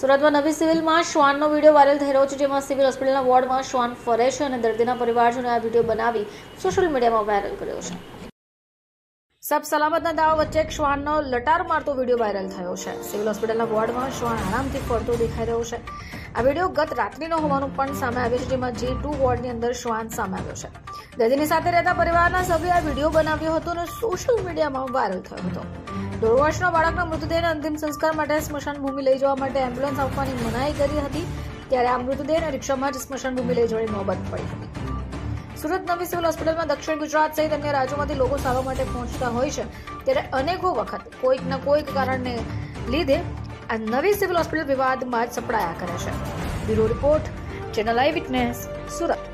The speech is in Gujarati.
સુરતમાં નવી સિવિલમાં શ્વાનનો વીડિયો વાયરલ થઈ રહ્યો છે, જેમાં સિવિલ હોસ્પિટલના વોર્ડમાં શ્વાન ફરે છે અને દર્દીના પરિવારજનોએ આ વીડિયો બનાવી સોશિયલ મીડિયામાં વાયરલ કર્યો છે. સબ સલામતના દાવા વચ્ચે એક શ્વાનનો લટાર મારતો વીડિયો વાયરલ થયો છે. સિવિલ હોસ્પિટલના વોર્ડમાં શ્વાન આરામથી ફરતો દેખાઈ રહ્યો છે. આ વીડિયો ગત રાત્રિનો હોવાનું પણ સામે આવ્યું છે, જેમાં જે ટુ વોર્ડની અંદર શ્વાન સામે આવ્યો છે. દર્દીની સાથે રહેતા પરિવારના સભ્યોએ આ વીડિયો બનાવ્યો હતો અને સોશિયલ મીડિયામાં વાયરલ થયો હતો. દોઢ વર્ષના બાળકના મૃતદેહને અંતિમ સંસ્કાર માટે સ્મશાન ભૂમિ લઈ જવા માટે એમ્બ્યુલન્સ આપવાની મનાઈ કરી હતી, ત્યારે આ મૃતદેહને રિક્ષામાં જ સ્મશાન ભૂમિ લઈ જવાની નોબત પડી હતી. સુરત નવી સિવિલ હોસ્પિટલમાં દક્ષિણ ગુજરાત સહિત અન્ય રાજ્યોમાંથી લોકો સારવાર માટે પહોંચતા હોય છે, ત્યારે અનેકો વખત કોઈકના કોઈક કારણને લીધે આ નવી સિવિલ હોસ્પિટલ વિવાદમાં જ સપડાયા કરે છે. Bureau report, channel eyewitness, Surat.